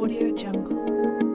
Audio Jungle.